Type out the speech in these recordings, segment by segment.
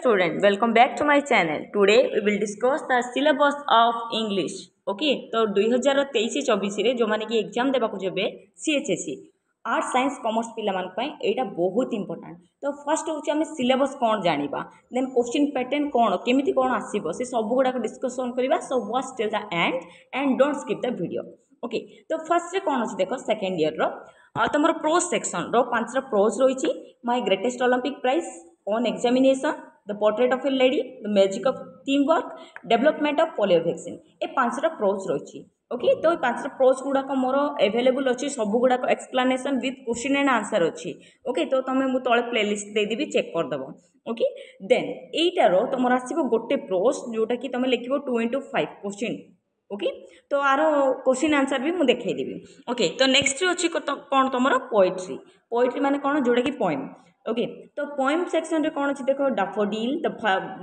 student welcome back to my channel today we will discuss the syllabus of english okay তো 2023 24 রে যোমানে কি exam দেবাকু যাবে CHSE art science commerce পিলামান পাই এইটা বহুত ইম্পর্টান্ট তো ফার্স্ট হচ্ছে আমি সিলেবস কোন জানিবা দেন কোশ্চিন প্যাটর্ন কোন কেমিতি কোন আসিব সে সব গুড়াক ডিসকশন করিবা so watch till the end end don't skip the video okay তো ফার্স্টরে কোন আছে দেখো সেকেন্ড ইয়ার র তোমার প্রোজ সেকশন র পাঁচটা প্রোজ রয়েছে my greatest olympic prize on examination The Portrait of a Lady, The Magic of Teamwork, Development of Polio Vaccine ଏ ପାଞ୍ଚଟା ପ୍ରୋଜ୍ ରହିଛି ଓକେ ତ ଏଇ ପାଞ୍ଚଟା ପ୍ରୋଜ୍ ଗୁଡ଼ାକ ମୋର ଆଭେଲେବୁଲ୍ ଅଛି ସବୁଗୁଡ଼ାକ explanation with question and answer okay okay ତ ତୁମେ ମୁଁ ତଳେ ପ୍ଲେଲିଷ୍ଟ ଦେଇଦେବି ଚେକ୍ କରିଦେବ ଓକେ ଦେନ୍ ଏଇଟାର ତୁମର ଆସିବ ଗୋଟେ ପ୍ରୋଜ୍ ଯେଉଁଟାକି ତୁମେ ଲେଖିବ two into five question okay ତ ଆର କୋଶ୍ଚିନ୍ ଆନ୍ସର୍ ବି ମୁଁ ଦେଖାଇଦେବି ଓକେ ତ ନେକ୍ସଟ ଅଛି କ'ଣ ତୁମର ପୋଏଟ୍ରି ପୋଏଟ୍ରି ମାନେ କ'ଣ ଯେଉଁଟାକି ପଏମ୍ ઓકે તો પોએમ સેક્શનરે କ'ଣ ଅଛି ଦେଖ daffodil the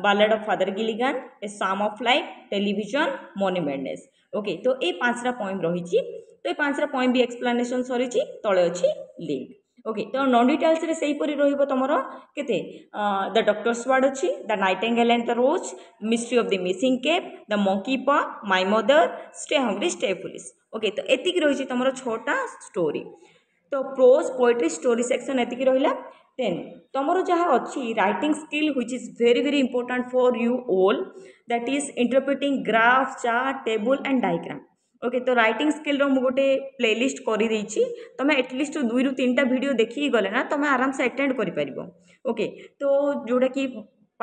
ballad of father Gilligan a psalm of life television money madness okay ତ ଏଇ ପାଞ୍ଚଟା ପଏମ୍ ରହିଛି ତ ଏଇ ପାଞ୍ଚଟା ପଏମ୍ ବି ଏକ୍ସପ୍ଲାନେସନ୍ ସରିଛି ତଳେ ଅଛି ଲିଙ୍କ୍ ଓକେ ତ ନନ୍ ଡିଟେଲ୍ସରେ ସେହିପରି ରହିବ ତମର କେତେ ଦ ଡକ୍ଟର୍ସ ୱାର୍ଡ଼ ଅଛି the nightingale and the rose mystery of the missing cap the monkey paw my mother stay hungry stay foolish okay ତ ଏତିକି ରହିଛି ତମର ଛଅଟା ଷ୍ଟୋରି ତ ପ୍ରୋଜ୍ ପୋଏଟ୍ରି ଷ୍ଟୋରି ସେକ୍ସନ୍ ଏତିକି ରହିଲା ଦେନ୍ ତୁମର ଯାହା ଅଛି writing skill which is very very important for you all that is interpreting graph chart table and diagram okay ତ ରାଇଟିଂ ସ୍କିଲ୍ର ମୁଁ ଗୋଟେ ପ୍ଲେଲିଷ୍ଟ କରିଦେଇଛି ତୁମେ ଆଟଲିଷ୍ଟ ଦୁଇରୁ ତିନିଟା ଭିଡ଼ିଓ ଦେଖିକି ଗଲେ ନା ତୁମେ ଆରାମସେ ଆଟେଣ୍ଡ କରିପାରିବ ଓକେ ତ ଯେଉଁଟାକି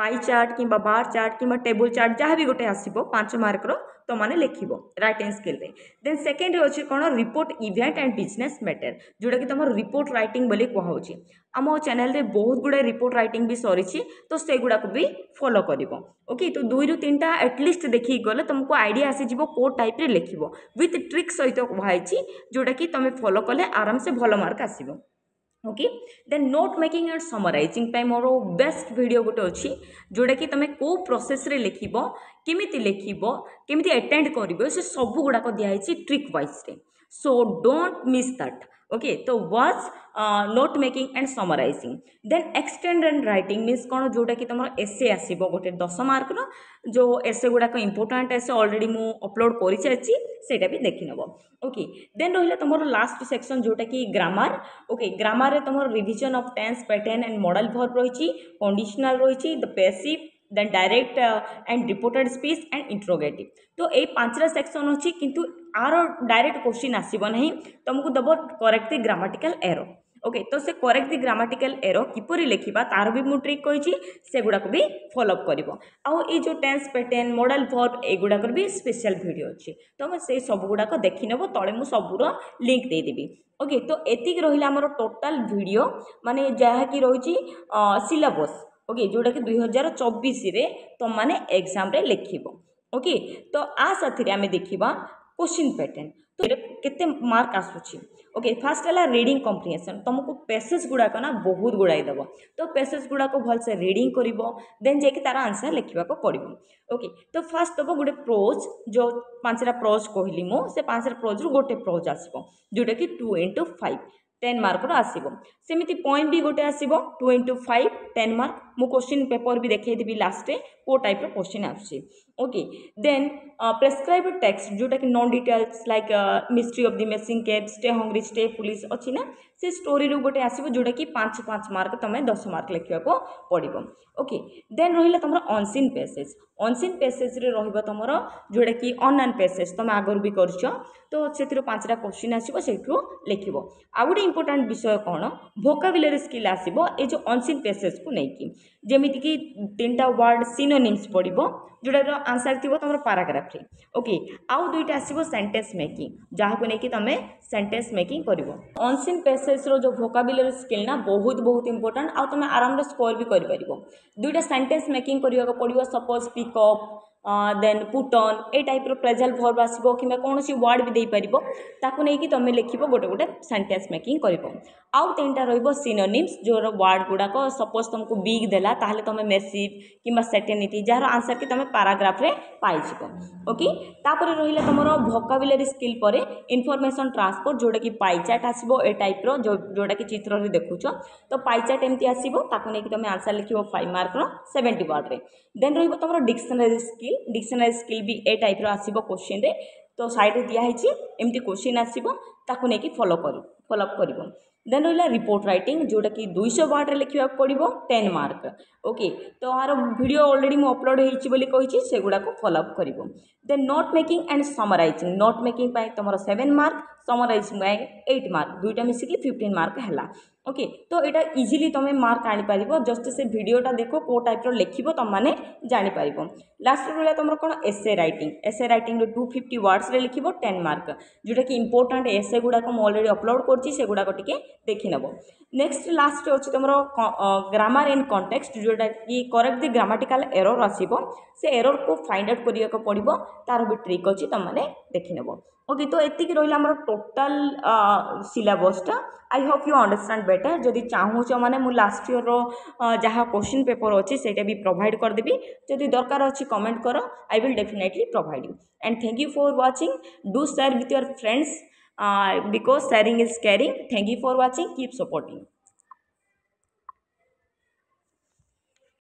ପାଇ ଚାର୍ଟ କିମ୍ବା ବାର ଚାର୍ଟ କିମ୍ବା ଟେବୁଲ୍ ଚାର୍ଟ ଯାହା ବି ଗୋଟେ ଆସିବ ପାଞ୍ଚ ମାର୍କର ତୁମମାନେ ଲେଖିବ ରାଇଟିଂ ସ୍କିଲ୍ରେ ଦେନ୍ ସେକେଣ୍ଡ ହେଉଛି କ'ଣ report event and business matter ଯେଉଁଟାକି ତୁମର ରିପୋର୍ଟ ରାଇଟିଂ ବୋଲି କୁହାହେଉଛି ଆମ ଚ୍ୟାନେଲରେ ବହୁତ ଗୁଡ଼ାଏ ରିପୋର୍ଟ ରାଇଟିଂ ବି ସରିଛି ତ ସେଗୁଡ଼ାକୁ ବି ଫଲୋ କରିବ ଓକେ ତ ଦୁଇରୁ ତିନିଟା ଆଟଲିଷ୍ଟ ଦେଖିକି ଗଲେ ତୁମକୁ ଆଇଡ଼ିଆ ଆସିଯିବ କେଉଁ ଟାଇପ୍ରେ ଲେଖିବ ୱିଥ୍ ଟ୍ରିକ୍ ସହିତ କୁହାହେଇଛି ଯେଉଁଟାକି ତୁମେ ଫଲୋ କଲେ ଆରାମସେ ଭଲ ମାର୍କ ଆସିବ okay the note making and summarising more best video गोटे अच्छी जोटा कि तुम कौ प्रोसेस लिखो केमी लिख केमी एटेड कर सब गुड़ाक दिखाई trick wise so don't miss that okay तो was note making and summarising then extend and writing means कौन जोटा कि तुम एसे आसो गोटे दस मार्क रो एसे गुड़ाक इंपोर्टाट एसे अलरेडी मुझे अपलोड करा भी देखनेब ओके देन रहा तुम लास्ट सेक्शन जोटा कि ग्रामर ओके ग्रामर तुम region of tense pattern and modal verb रही कंडीशनल रही the passive then direct and reported speech and interrogative ତ ଏଇ ପାଞ୍ଚଟା ସେକ୍ସନ୍ ଅଛି କିନ୍ତୁ ଆର ଡାଇରେକ୍ଟ କୋଶ୍ଚିନ୍ ଆସିବ ନାହିଁ ତୁମକୁ ଦେବ correct the grammatical error okay ତ ସେ କରେକ୍ଟ ଦି ଗ୍ରାମାଟିକାଲ ଏରୋ କିପରି ଲେଖିବା ତାର ବି ମୁଁ ଟ୍ରିକ୍ କହିଛି ସେଗୁଡ଼ାକୁ ବି ଫଲୋଅପ୍ କରିବ ଆଉ ଏଇ ଯେଉଁ ଟେନ୍ସ ପେଟେନ୍ ମଡ଼େଲ ଫର୍ମ ଏଗୁଡ଼ାକର ବି ସ୍ପେଶାଲ ଭିଡ଼ିଓ ଅଛି ତୁମେ ସେଇ ସବୁଗୁଡ଼ାକ ଦେଖିନେବ ତଳେ ମୁଁ ସବୁର ଲିଙ୍କ୍ ଦେଇଦେବି ଓକେ ତ ଏତିକି ରହିଲା ଆମର ଟୋଟାଲ ଭିଡ଼ିଓ ମାନେ ଯାହାକି ରହିଛି ସିଲାବସ୍ ଓକେ ଯେଉଁଟାକି ଦୁଇ ହଜାର ଚବିଶରେ ତୁମମାନେ ଏକ୍ଜାମ୍ରେ ଲେଖିବ ଓକେ ତ ଆ ସାଥିରେ ଆମେ ଦେଖିବା କୋଶ୍ଚିନ୍ ପ୍ୟାଟର୍ନ ତ କେତେ ମାର୍କ ଆସୁଛି ଓକେ ଫାର୍ଷ୍ଟ ହେଲା ରିଡ଼ିଂ କମ୍ପ୍ରିହେନ୍ସନ୍ ତୁମକୁ ପେସେଜ୍ ଗୁଡ଼ାକ ନା ବହୁତ ଗୁଡ଼ାଏ ଦେବ ତ ପେସେଜ୍ ଗୁଡ଼ାକ ଭଲସେ ରିଡ଼ିଂ କରିବ ଦେନ୍ ଯାଇକି ତା'ର ଆନ୍ସର୍ ଲେଖିବାକୁ ପଡ଼ିବ ଓକେ ତ ଫାର୍ଷ୍ଟ ଦେବ ଗୋଟେ ପ୍ରୋଜ୍ ଯେଉଁ ପାଞ୍ଚଟା ପ୍ରୋଜ୍ କହିଲି ମୁଁ ସେ ପାଞ୍ଚଟା ପ୍ରୋଜ୍ରୁ ଗୋଟେ ପ୍ରୋଜ୍ ଆସିବ ଯେଉଁଟାକି ଟୁ ଇଣ୍ଟୁ ଫାଇଭ୍ টেন মার্কর আসব সেমিতি পয়েন্ট বি গোটে আসব two into five ten mark মু কোশ্চিন পেপর বি দেখাইদেবি লাস্টে কেউ টাইপ্র কোশ্চিন আসছে okay then prescribe text যেটাকি non details like mystery of the missing cap stay hungry stay foolish অছি না সে স্টোরিরু গোটে আসব যেটাকি পাঁচ পাঁচ মার্ক তুমি দশ মার্ক লেখা পড়ব ওকে দেন রহলা তোমার অনসিন পেসেজ অনসিন পেসেজরে রহব তোমার যেটাকি অনলাইন পেসেজ তুমি আগর বি করছ ତ ସେଥିରୁ ପାଞ୍ଚଟା କୋଶ୍ଚିନ୍ ଆସିବ ସେଇଥିରୁ ଲେଖିବ ଆଉ ଗୋଟେ ଇମ୍ପୋର୍ଟାଣ୍ଟ ବିଷୟ କ'ଣ ଭୋକାବୁଲାରୀ ସ୍କିଲ୍ ଆସିବ ଏ ଯେଉଁ ଅନସିନ୍ ପେସେଜ୍କୁ ନେଇକି ଯେମିତିକି ତିନିଟା ୱାର୍ଡ଼ ସିନୋନିମ୍ସ ପଡ଼ିବ ଯେଉଁଟାର ଆନ୍ସର୍ ଥିବ ତୁମର ପାରାଗ୍ରାଫରେ ଓକେ ଆଉ ଦୁଇଟା ଆସିବ ସେଣ୍ଟେନ୍ସ ମେକିଂ ଯାହାକୁ ନେଇକି ତୁମେ ସେଣ୍ଟେନ୍ସ ମେକିଂ କରିବ ଅନସିନ୍ ପେସେଜ୍ର ଯେଉଁ ଭୋକାବୁଲାରୀ ସ୍କିଲ୍ ନା ବହୁତ ବହୁତ ଇମ୍ପୋର୍ଟାଣ୍ଟ ଆଉ ତୁମେ ଆରାମରେ ସ୍କୋର ବି କରିପାରିବ ଦୁଇଟା ସେଣ୍ଟେନ୍ସ ମେକିଂ କରିବାକୁ ପଡ଼ିବ suppose pick up a then put on a type of present verb ಆಸಿಬೋ ಕಿಮ ಕಣಸಿ ವರ್ಡ್ ಬಿ ದೇ ಪರಿಬೋ ತಕೂ ನೈ ಕಿ ತಮೆ ಲಿಖಿಬೋ ಗೊಟು ಗೊಟು ಸೈಂಟೆನ್ಸ್ ಮೇಕಿಂಗ್ ಕರಿಬೋ ಔ ತೇಂಟಾ ರಹಬೋ ಸಿನನಿಮ್ಸ್ ಜೋರ ವರ್ಡ್ ಗುಡಾಕ ಸಪೋಸ್ ತಮ್ಕು ಬಿಗ್ ದೇಲಾ ತಹಲೆ ತಮೆ ಮರ್ಸಿವ್ ಕಿಮ ಸೆಕೆನಿಟಿ ಜಹರ ಆನ್ಸರ್ ಕಿ ತಮೆ ಪ್ಯಾರಾಗ್ರಾಫ್ ರೆ ಪೈಚಿಕೋ ಓಕೆ ತಾಪರೆ ರಹила ತಮರ ಭೋಕಾ ವಿಲರಿ ಸ್ಕಿಲ್ ಪರ ಇನ್ಫಾರ್ಮೇಷನ್ ಟ್ರಾನ್ಸ್ಪೋರ್ಟ್ ಜೋಡ ಕಿ ಪೈಚಾಟ್ ಆಸಿಬೋ ಏ ಟೈಪ್ ರ ಜೋಡ ಕಿ ಚಿತ್ರ ರೆ ದೇಖುಚೋ ತ ಪೈಚಾಟ್ ಎಂತೆ ಆಸಿಬೋ ತಕೂ ನೈ ಕಿ ತಮೆ ಆನ್ಸರ್ ಲಿಖಿಬೋ 5 ಮಾರ್ಕ್ ರ 70 ವರ್ಡ್ ರೆ ದೆನ್ ರಹಬೋ ತಮರ ಡಿಕ ডিকশনারি ସ୍କିଲ୍ ବି ଏ ଟାଇପ୍ର ଆସିବ କୋଶ୍ଚିନ୍ରେ ତ ସାଇଡ଼୍ରେ ଦିଆହେଇଛି ଏମିତି କୋଶ୍ଚିନ୍ ଆସିବ ତାକୁ ନେଇକି ଫଲୋ କରୁ ଫଲୋଅପ୍ କରିବ ଦେନ୍ ରହିଲା ରିପୋର୍ଟ ରାଇଟିଂ ଯେଉଁଟାକି ଦୁଇଶହ ୱାର୍ଡ଼ରେ ଲେଖିବାକୁ ପଡ଼ିବ ଟେନ୍ ମାର୍କ ଓକେ ତ ଆର ଭିଡ଼ିଓ ଅଲରେଡ଼ି ମୁଁ ଅପଲୋଡ଼ ହେଇଛି ବୋଲି କହିଛି ସେଗୁଡ଼ାକୁ ଫଲୋଅପ୍ କରିବ then note making and summarising note making ପାଇଁ ତୁମର ସେଭେନ୍ ମାର୍କ ସମରାଇଜିଂ ପାଇଁ ଏଇଟ୍ ମାର୍କ ଦୁଇଟା ମିଶିକି ଫିଫ୍ଟିନ୍ ମାର୍କ ହେଲା ଓକେ ତ ଏଇଟା ଇଜିଲି ତୁମେ ମାର୍କ ଆଣିପାରିବ ଜଷ୍ଟ ସେ ଭିଡ଼ିଓଟା ଦେଖ କେଉଁ ଟାଇପ୍ର ଲେଖିବ ତୁମମାନେ ଜାଣିପାରିବ ଲାଷ୍ଟରେ ରହିଲା ତୁମର କ'ଣ ଏସେ ରାଇଟିଂ ଏସେ ରାଇଟିଂରେ ଟୁ ଫିଫ୍ଟି ୱାର୍ଡ଼ସରେ ଲେଖିବ ଟେନ୍ ମାର୍କ ଯେଉଁଟାକି ଇମ୍ପୋର୍ଟାଣ୍ଟ ଏସେ ଗୁଡ଼ାକ ମୁଁ ଅଲରେଡ଼ି ଅପଲୋଡ଼ କରିଛି ସେଗୁଡ଼ାକ ଟିକେ ଦେଖିନେବ ନେକ୍ସଟ ଲାଷ୍ଟରେ ଅଛି ତୁମର ଗ୍ରାମାର ଇନ୍ କଣ୍ଟେକ୍ସଟ ଯେଉଁଟାକି କରେକ୍ଟ ଦି ଗ୍ରାମାଟିକାଲ ଏରର୍ ଆସିବ ସେ ଏରର୍କୁ ଫାଇଣ୍ଡ ଆଉଟ୍ କରିବାକୁ ପଡ଼ିବ ତା'ର ବି ଟ୍ରିକ୍ ଅଛି ତୁମେମାନେ ଦେଖିନେବ ওকে তো এতিকি রহিলা আমার total সিলাবসটা I hope you understand better যদি চাহুছ মানে মু লাস্ট ইয়ার যা কোশ্চিন পেপর অছি সেইটা বি প্রোভাইড করদেবি যদি দরকার অছি কমেন্ট কর I will definitely provide you and thank you for watching do share with your friends because sharing is caring thank you for watching keep supporting